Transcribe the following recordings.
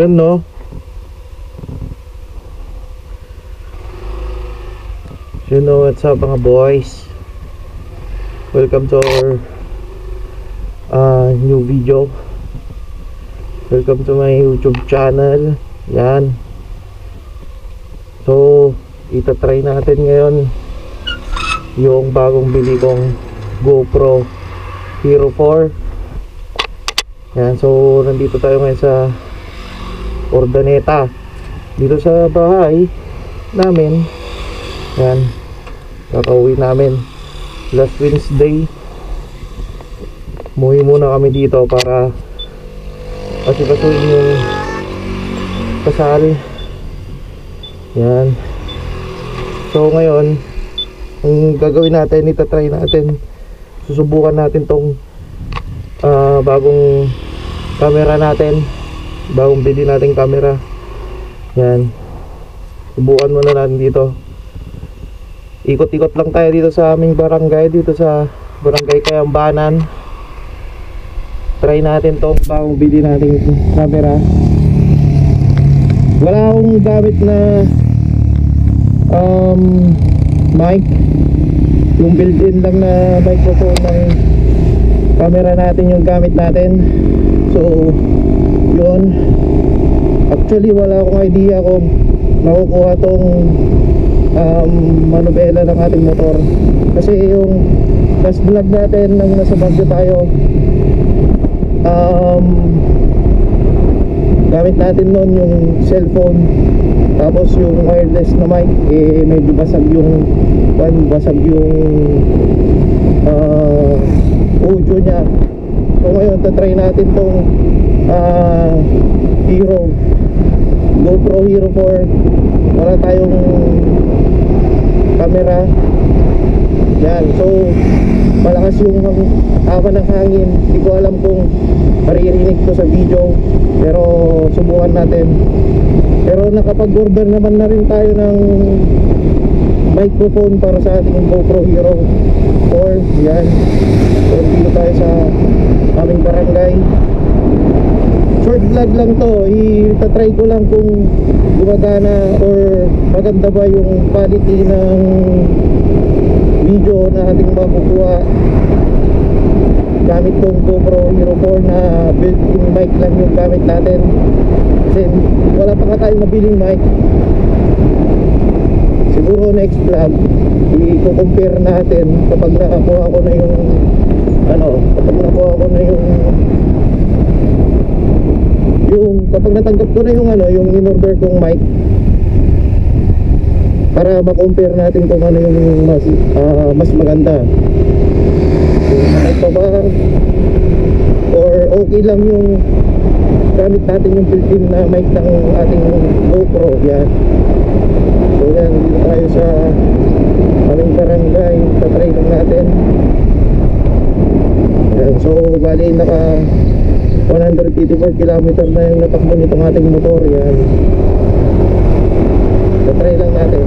Yun no. You know what's up mga boys. Welcome to our uh, new video. Welcome to my YouTube channel. Yan. So, itatry natin ngayon yung bagong bili kong GoPro Hero 4. Yan, so nandito tayo ngayon sa Ordaneta. Dito sa bahay namin. Yan. Kakauwi namin. Last Wednesday. Muwi muna kami dito para pasipasuin yung kasal. Yan. So ngayon, ang gagawin natin, itatry natin. Susubukan natin tong ah, bagong camera natin. Bagong bili nating camera. Yan. Subukan muna natin dito. Ikot-ikot lang tayo dito sa aming barangay, dito sa barangay Kayambanan. Try natin tong bagong bili nating camera. Wala akong gamit na um, mic. Yung built-in lang na microphone ng camera natin yung gamit natin. So, yun. Actually, wala akong idea kung makukuha tong um, manubela ng ating motor. Kasi yung last vlog natin nang nasa Baguio tayo, um, gamit natin noon yung cellphone tapos yung wireless na mic eh medyo basag yung basag yung uh, audio niya so ngayon tatry natin tong uh, Hero. GoPro Hero 4 wala tayong camera. Yan. So malakas yung hava ng hangin. Hindi ko alam kung maririnig ko sa video pero subukan natin. Pero nakapag-order naman na rin tayo ng microphone para sa ating GoPro Hero 4 yan. So dito tayo sa aming barangay. Short vlog lang to. Itatry ko lang kung gumagana or maganda ba yung quality ng video na ating makukuha gamit tong GoPro Hero 4 na built-in mic lang yung gamit natin. Kasi wala pa nga tayong nabiling mic siguro next vlog i-compare natin kapag nakakuha ko na yung ano kapag nakuha ko na yung yung kapag natanggap ko na yung ano yung in-order kong mic para ma-compare natin kung ano yung mas ah, mas maganda. Kung ito ba? Or okay lang yung gamit natin yung built-in na mic ng ating GoPro yan so yan tayo sa aming barangay tatry lang natin. Yan so bali naka 184 km na yung natakbo nitong ating motor yan tatry lang natin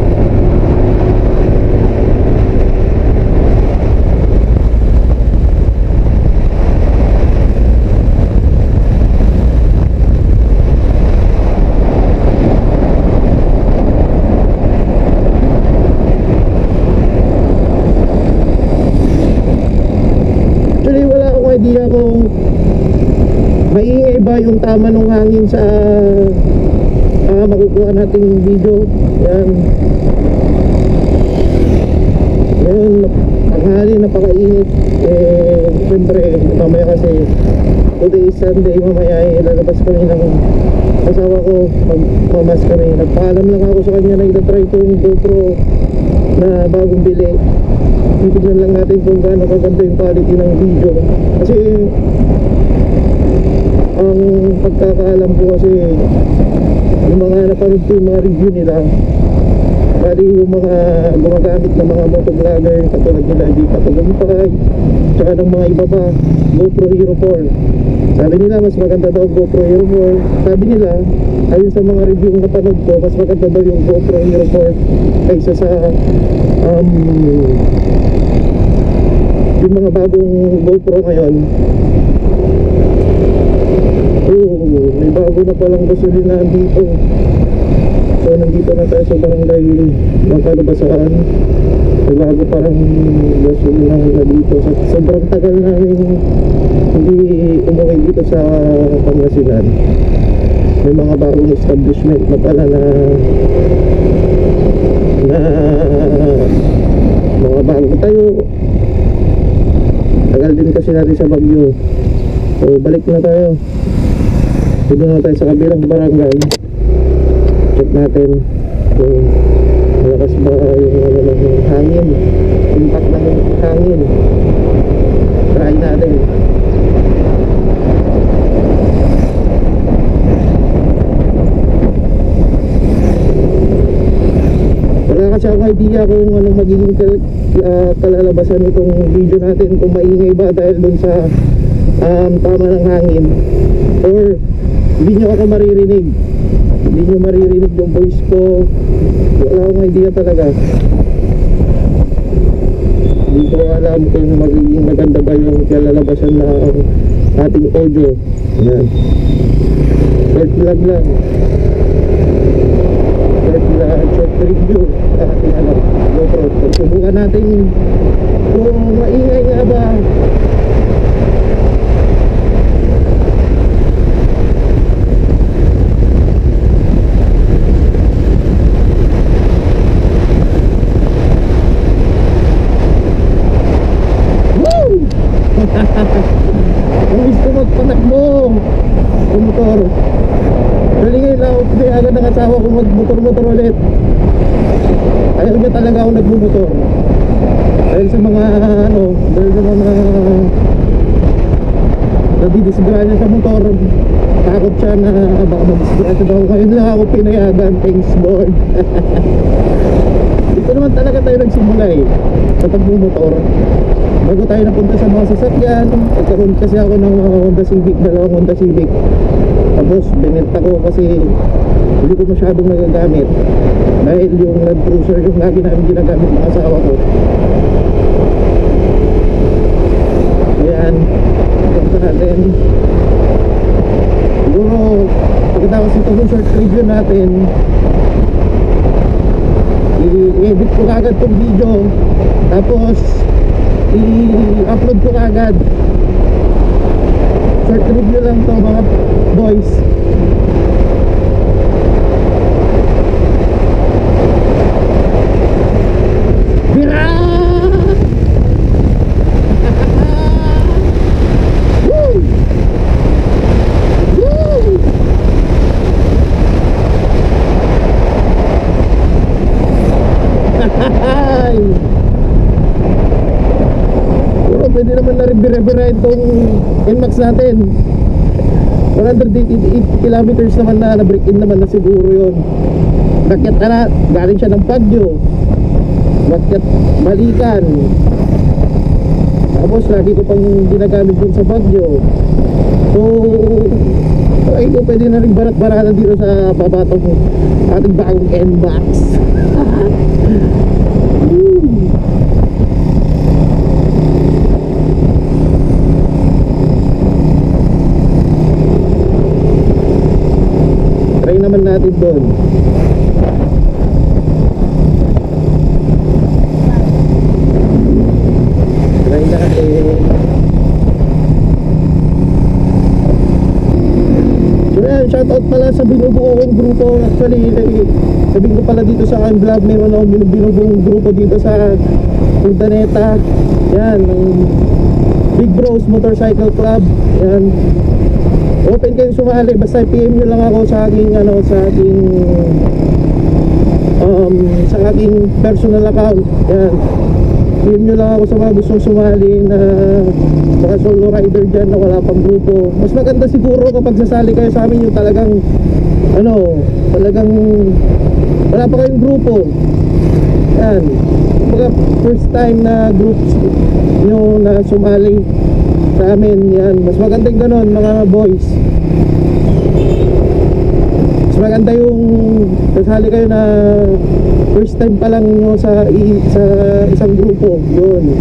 Actually, wala akong idea kung maingay ba yung tama ng hangin sa ah, makukuha nating video. Yan. Ngayon, tanghali, napakainit. Eh, siyempre, mamaya kasi today is Sunday, mamaya eh, lalabas kami ng asawa ko, magmamas kami. Nagpaalam lang ako sa kanya na itatry itong GoPro na bagong bili titignan lang natin kung gaano kaganda yung quality ng video kasi ang pagkakaalam ko kasi yung mga napanood ko yung mga review nila bali yung mga gumagamit ng mga motovlogger katulad nila di Patagumpay tsaka ng mga iba pa GoPro Hero 4 sabi nila mas maganda daw GoPro Hero 4 sabi nila ayun sa mga review na napanood ko mas maganda daw yung GoPro Hero 4 kaysa sa um, yung mga bagong GoPro ngayon may bago na palang gasolina dito. So, nandito na tayo sa barangay Bangkalabasaan. May bago parang gasolina na dito. Sa, sobrang tagal namin hindi umuwi dito sa Pangasinan. May mga bagong establishment na pala na na mga bagong tayo. Tagal din kasi natin sa Bagyo. So, balik na tayo. Dito na tayo sa kabilang barangay. Check natin kung malakas ba yung ano ng hangin. Impact ng hangin. Try natin. Wala kasi ako idea kung ano magiging kal ah, kalalabasan nitong video natin kung maingay ba dahil dun sa um, tama ng hangin or hindi nyo ako maririnig. Hindi nyo maririnig yung voice ko. Wala akong idea talaga. Hindi ko alam kung magiging maganda ba yung kalalabasan ng ating audio. Yan. Short vlog lang. Short vlog short review sa ating ano GoPro. Subukan natin kung maingay nga ba Woo! Ang gusto magpatakbo Yung motor Actually ngayon na Hindi agad ng asawa ko magmotor-motor ulit Ayaw niya talaga ako nagmumotor Dahil sa mga ano Dahil sa mga Nadidisgraya niya sa motor Takot siya na Baka daw Ngayon lang ako pinayagan Thanks Lord. Dito naman talaga tayo nagsimula eh. Sa pagmumotor bago tayo napunta sa mga sasakyan nagkaroon kasi ako ng mga Honda Civic dalawang Honda Civic. Tapos binenta ko kasi hindi ko masyadong nagagamit. Dahil yung Land Cruiser yung lagi namin ginagamit ng asawa ko ayan punta natin siguro pagkatapos ito ng short review natin i-edit ko kagad tong video. Tapos i-upload ko agad short review lang to mga boys Pwede naman na rin bire-bire itong NMAX natin. 188 kilometers naman na na-break in naman na siguro yun. Nakyat na na, galing siya ng Baguio. Nakyat balikan. Tapos lagi ko pang ginagamit dun sa Baguio. So ay ko pwede na rin barat-barata dito sa babatong ating bagong NMAX Natin doon. Try natin. So yan, shoutout pala sa binubuo kong grupo. Actually, sabihin ko pala dito sa aking vlog, meron akong binu- binubuong grupo dito sa Urdaneta. Yan, ang Big Bros Motorcycle Club. Yan, open kayo sumali. Basta PM nyo lang ako sa aking ano sa aking um, sa aking personal account. Yan. PM nyo lang ako sa mga gustong sumali na mga solo rider dyan na wala pang grupo. Mas maganda siguro kapag sasali kayo sa amin yung talagang ano talagang wala pa kayong grupo. Yan. Kumbaga first time na groups nyo na sumali sa amin yan mas magandang ganon mga boys mas maganda yung kasali kayo na first time pa lang nyo sa, sa isang grupo yun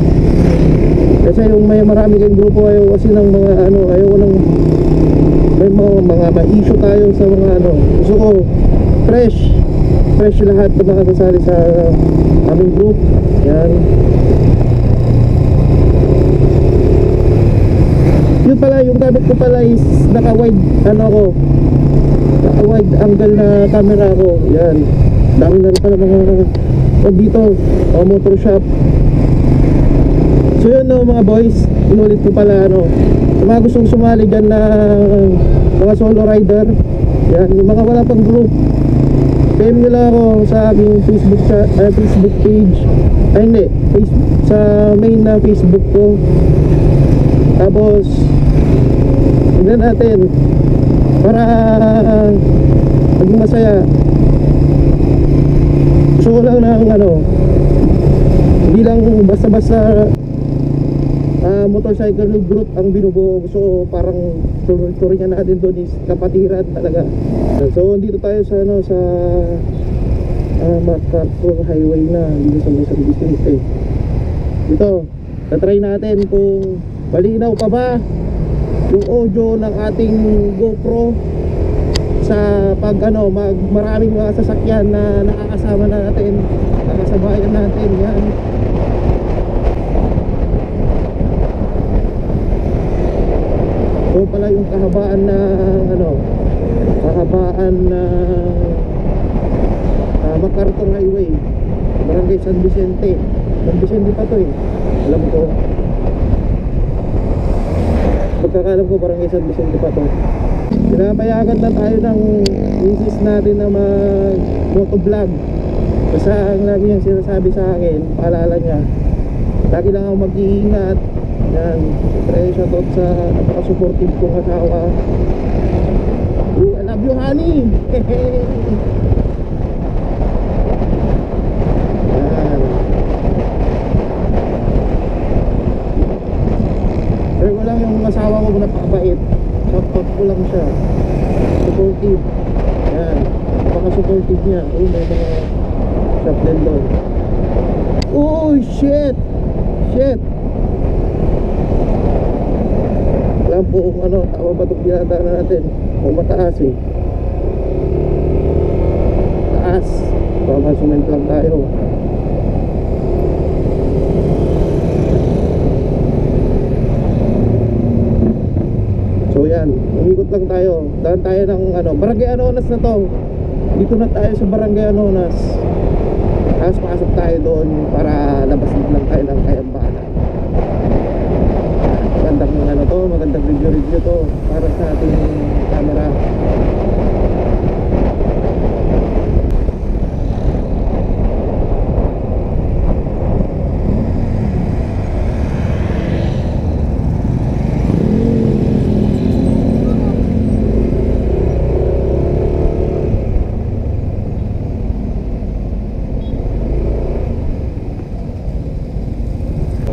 kasi yung may marami kayong grupo ayaw kasi ng mga ano ayaw ng may mga, mga ma-issue tayo sa mga ano. Gusto ko, fresh. Fresh lahat na mga kasali sa aming group. Yan. Yun pala, yung gamit ko pala is naka-wide, ano ko, naka-wide angle na camera ko. Yan. Dami na pala mga, o dito, o motor shop. So yun no mga boys, inulit ko pala ano, sa mga gustong sumali dyan na mga solo rider, yan, yung mga wala pang group, PM nyo lang ako sa aking Facebook, chat, ah, Facebook page, ay hindi, Facebook, sa main na Facebook ko. Tapos, tignan natin, para maging masaya. Gusto ko lang ng ano, hindi lang basta-basta ah, motorcycle group ang binubuo. Ko parang tur- turingan natin doon is kapatiran talaga. So dito tayo sa ano sa uh, MacArthur Highway na dito sa Luzon District eh. Dito tatry natin kung malinaw pa ba yung audio ng ating GoPro sa pag ano mag, maraming mga sasakyan na nakakasama na natin nakakasabayan natin yan So pala yung kahabaan na ano, kahabaan na uh, MacArthur Highway, Barangay San Vicente. San Vicente pa to eh. Alam ko. Pagkakalam ko Barangay San Vicente pa to. Pinapayagan na tayo ng misis natin na mag motovlog. Basta ang lagi niyang sinasabi sa akin, paalala niya, lagi lang ako mag-iingat yan, try shoutout sa napaka-supportive kong asawa. I love you, honey! Yan. Pero ko lang yung napakabait. Shoutout ko lang siya. Supportive. Yan. Napaka-supportive niya. Oh, may mga shop din doon. Oh, shit! Shit! Alam po kung ano, tama ba itong dinadaanan natin? O mataas eh. Taas. Baka masument lang tayo. Yan, umikot lang tayo. Daan tayo ng ano, Barangay Anonas na to. Dito na tayo sa Barangay Anonas. Tapos pasok tayo doon para labas lang tayo ng kayambana magandang ano to, magandang video review to para sa ating camera.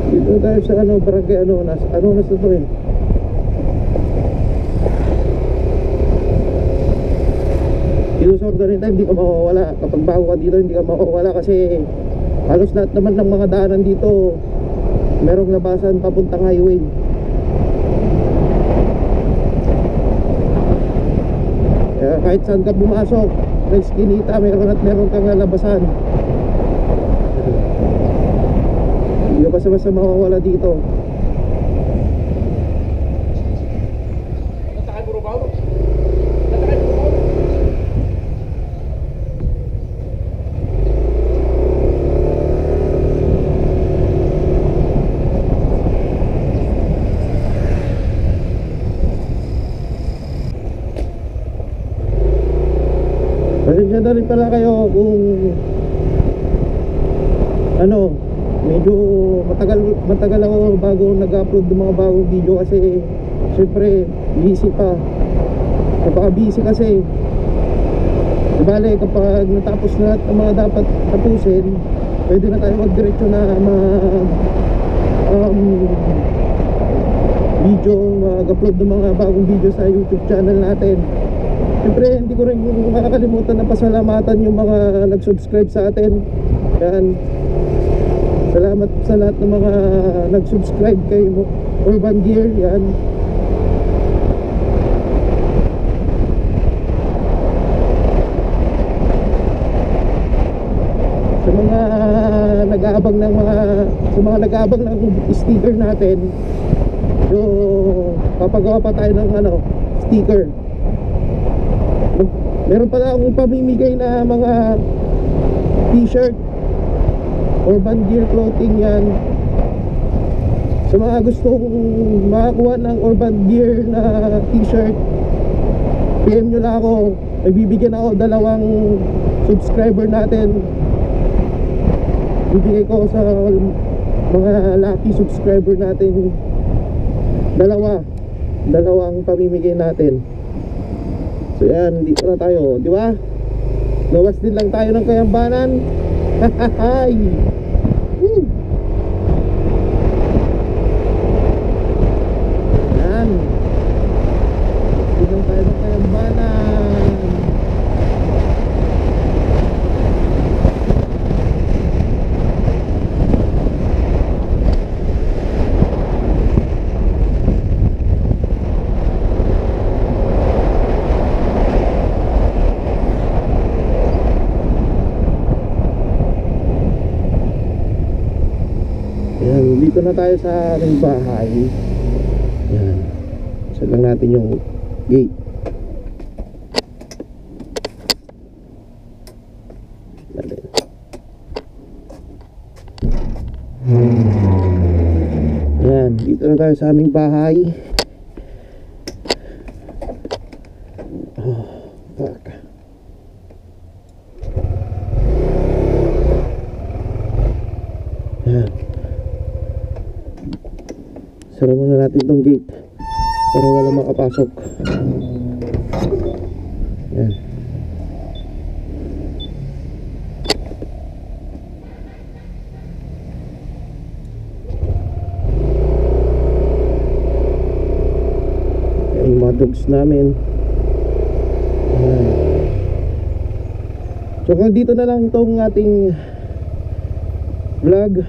Dito tayo sa ano, barangay ano, nas, ano nas na to eh. Sa ordinary time, hindi ka mawawala. Kapag bago ka dito, hindi ka mawawala kasi halos lahat naman ng mga daanan dito merong labasan papuntang highway. Kaya kahit saan ka pumasok, may skinita, meron at meron kang lalabasan. Hindi ka basta-basta mawawala dito. Pasensya na rin pala kayo kung ano, medyo matagal matagal ako bago nag-upload ng mga bagong video kasi syempre busy pa. Napaka busy kasi. Di bale, kapag natapos na lahat mga dapat tapusin, pwede na tayo magdiretso na mag um, video, mag-upload ng mga bagong video sa YouTube channel natin. Siyempre, hindi ko rin makakalimutan na pasalamatan yung mga nag-subscribe sa atin. Yan salamat sa lahat ng mga nag-subscribe kay Urban Gear yan. Sa mga nag-aabang ng mga sa mga nag-aabang ng sticker natin so papagawa pa tayo ng ano sticker. Meron pa akong pamimigay na mga t-shirt urban gear clothing yan. Sa mga gustong makakuha ng urban gear na t-shirt PM nyo lang ako. May bibigyan ako dalawang subscriber natin. Bibigay ko sa mga lucky subscriber natin. Dalawa. Dalawang pamimigay natin. So yan. Dito na tayo. Di ba? Gawas din lang tayo ng kayambanan Ai. Na tayo sa ating bahay. Yan. Set lang natin yung gate. Yan, dito na tayo sa aming bahay. Oh, fuck. Yan. Sara muna natin tong gate para wala makapasok. Yan. Yung mga dogs namin. So kung dito na lang tong ating vlog.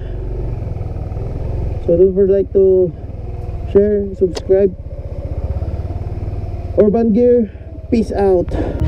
So don't forget like to share, subscribe. Urban Gear, peace out.